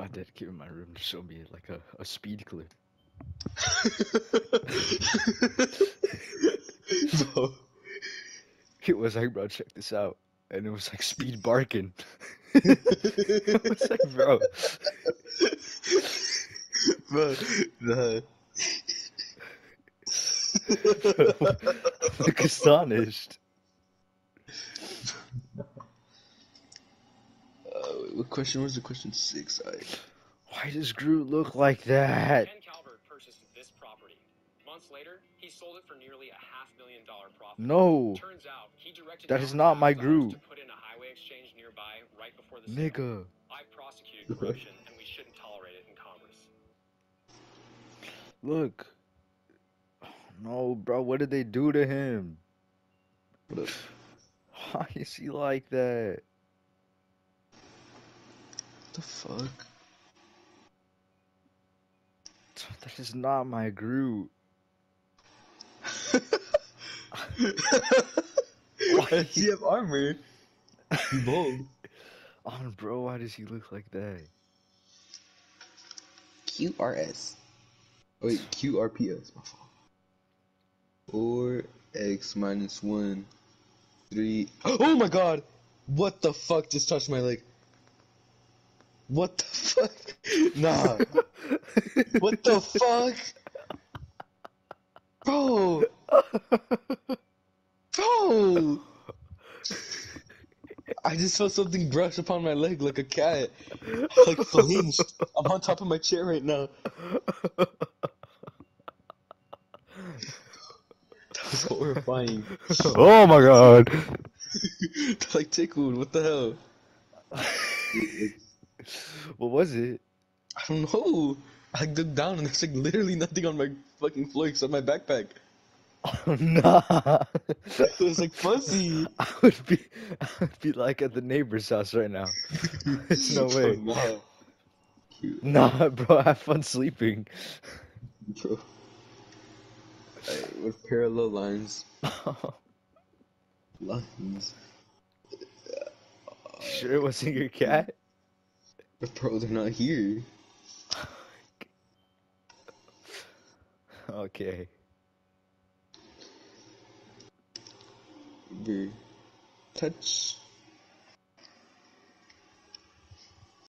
my dad came in my room to show me like a, a speed clip. Bro, It was like, bro, check this out. And it was like speed barking. I was like, bro. bro, the like astonished. What question was the question six? I Why does Groot look like that? Ken Calvert purchased this property. Months later, he sold it for nearly a half million dollar profit. No. Turns out he directed That is not my Cowboys Groot. to put in a highway exchange nearby right before the sale. Nigga. I prosecuted corruption, and we shouldn't tolerate it in Congress. Look. No, bro, what did they do to him? what? Why is he like that? What the fuck? That is not my Groot. Why does he have armor? He bold. Oh, bro, why does he look like that? QRS. Oh, wait, QRPS. My fault. Or x minus one, three. Oh my god! What the fuck just touched my leg? What the fuck? Nah. what the fuck? Bro! Bro! I just felt something brush upon my leg like a cat. Like flinched. I'm on top of my chair right now. That was horrifying. oh my god. like tickled. What the hell? What was it? I don't know. I looked down and there's like literally nothing on my fucking floor except my backpack. Oh, nah. It was like fuzzy. I would be, I would be like at the neighbor's house right now. There's no way. Nah. Nah, bro, have fun sleeping. bro. Hey, with parallel lines. Lines. sure it wasn't your cat? But bro, they're not here. Okay. Bro. Touch.